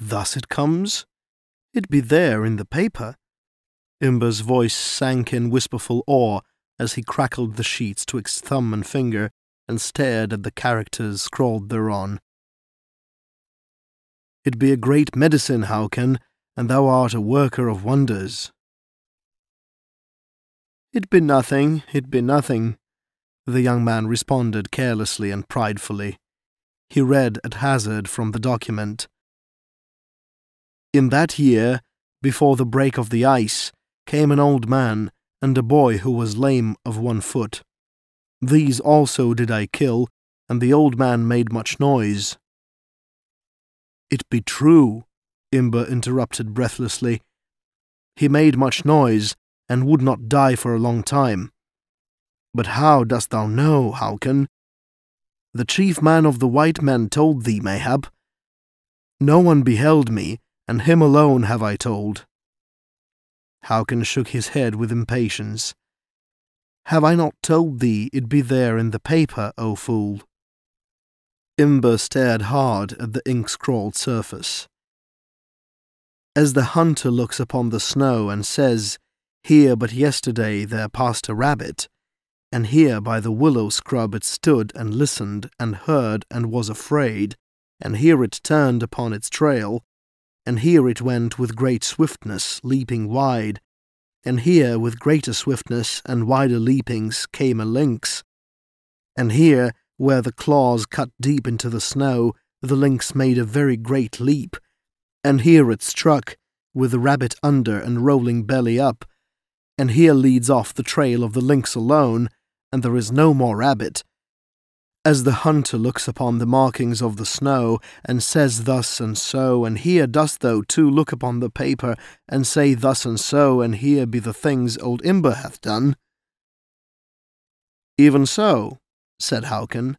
Thus it comes? It be there in the paper. Imber's voice sank in whisperful awe as he crackled the sheets twixt thumb and finger and stared at the characters scrawled thereon. It be a great medicine, Howkan, and thou art a worker of wonders. It be nothing, it be nothing, the young man responded carelessly and pridefully. He read at hazard from the document. In that year, before the break of the ice, came an old man and a boy who was lame of one foot. These also did I kill, and the old man made much noise. It be true, Imber interrupted breathlessly. He made much noise, and would not die for a long time. But how dost thou know, Howkan? The chief man of the white men told thee, mayhap. No one beheld me, and him alone have I told. Howkan shook his head with impatience. Have I not told thee it be there in the paper, O fool? Imber stared hard at the ink-scrawled surface. As the hunter looks upon the snow and says, here but yesterday there passed a rabbit, and here by the willow scrub it stood and listened and heard and was afraid, and here it turned upon its trail, and here it went with great swiftness, leaping wide, and here with greater swiftness and wider leapings came a lynx, and here, where the claws cut deep into the snow, the lynx made a very great leap, and here it struck, with the rabbit under and rolling belly up, and here leads off the trail of the lynx alone, and there is no more rabbit. As the hunter looks upon the markings of the snow, and says thus and so, and here dost thou too look upon the paper, and say thus and so, and here be the things old Imber hath done. Even so, said Howkan.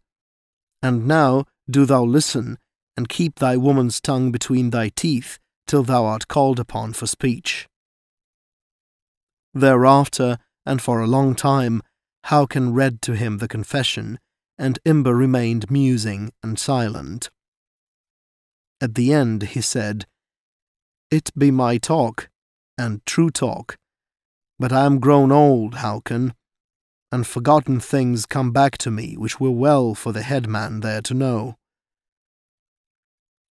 And now do thou listen, and keep thy woman's tongue between thy teeth, till thou art called upon for speech. Thereafter, and for a long time, Howkan read to him the confession, and Imber remained musing and silent. At the end he said, It be my talk, and true talk, but I am grown old, Howkan, and forgotten things come back to me which were well for the headman there to know.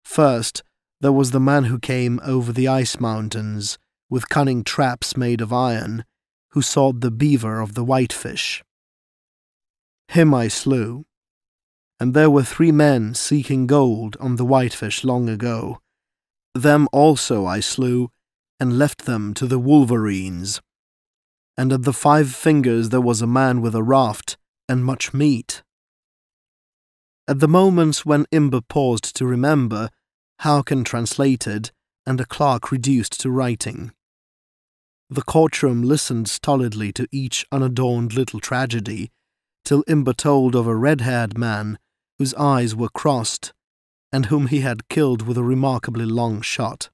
First, there was the man who came over the ice mountains, with cunning traps made of iron, who sought the beaver of the whitefish. Him I slew. And there were three men seeking gold on the whitefish long ago. Them also I slew, and left them to the wolverines. And at the five fingers there was a man with a raft, and much meat. At the moments when Imber paused to remember, Howkan translated, and a clerk reduced to writing. The courtroom listened stolidly to each unadorned little tragedy, till Imber told of a red-haired man whose eyes were crossed, and whom he had killed with a remarkably long shot.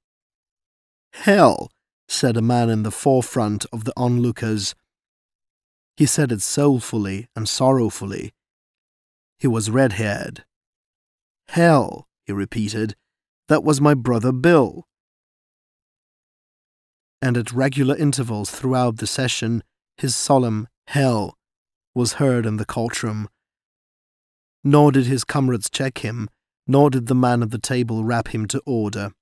Hell, said a man in the forefront of the onlookers. He said it soulfully and sorrowfully. He was red-haired. Hell, he repeated, that was my brother Bill and at regular intervals throughout the session, his solemn hell was heard in the courtroom. Nor did his comrades check him, nor did the man at the table rap him to order.